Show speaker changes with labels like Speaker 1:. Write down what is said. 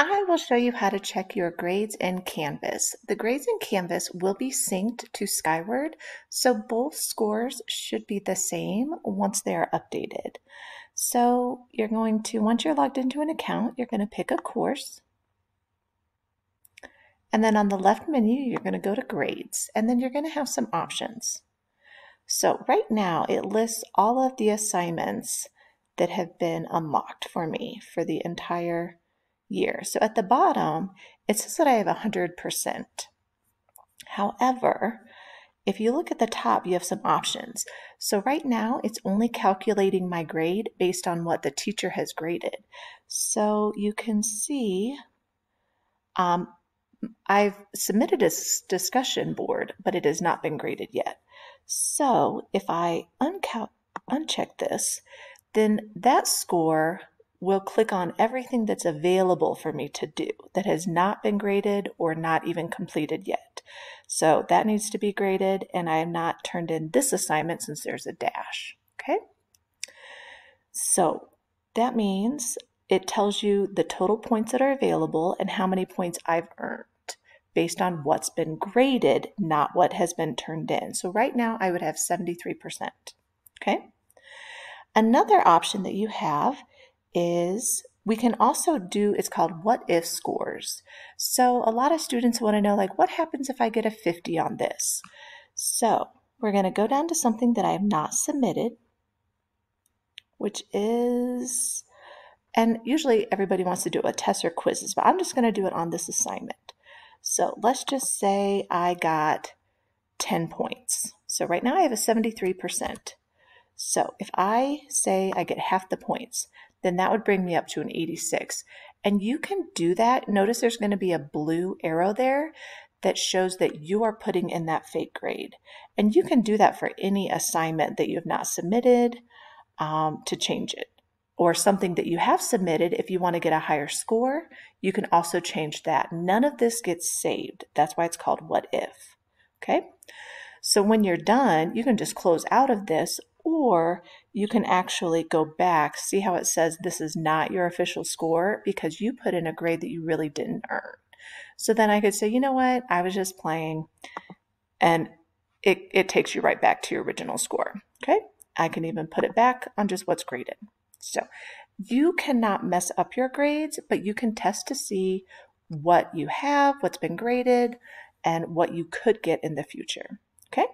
Speaker 1: I will show you how to check your grades in Canvas. The grades in Canvas will be synced to Skyward, so both scores should be the same once they are updated. So you're going to, once you're logged into an account, you're going to pick a course. And then on the left menu, you're going to go to grades, and then you're going to have some options. So right now, it lists all of the assignments that have been unlocked for me for the entire year. So at the bottom, it says that I have 100%. However, if you look at the top, you have some options. So right now, it's only calculating my grade based on what the teacher has graded. So you can see um, I've submitted a discussion board, but it has not been graded yet. So if I uncheck this, then that score will click on everything that's available for me to do that has not been graded or not even completed yet. So that needs to be graded and I have not turned in this assignment since there's a dash, okay? So that means it tells you the total points that are available and how many points I've earned based on what's been graded, not what has been turned in. So right now I would have 73%, okay? Another option that you have is we can also do, it's called what if scores. So a lot of students want to know like, what happens if I get a 50 on this? So we're going to go down to something that I have not submitted, which is, and usually everybody wants to do a test or quizzes, but I'm just going to do it on this assignment. So let's just say I got 10 points. So right now I have a 73%. So if I say I get half the points, then that would bring me up to an 86. And you can do that. Notice there's going to be a blue arrow there that shows that you are putting in that fake grade. And you can do that for any assignment that you have not submitted um, to change it. Or something that you have submitted, if you want to get a higher score, you can also change that. None of this gets saved. That's why it's called what if. Okay? So when you're done, you can just close out of this or you can actually go back, see how it says this is not your official score because you put in a grade that you really didn't earn. So then I could say, you know what, I was just playing, and it, it takes you right back to your original score. Okay, I can even put it back on just what's graded. So you cannot mess up your grades, but you can test to see what you have, what's been graded, and what you could get in the future. Okay.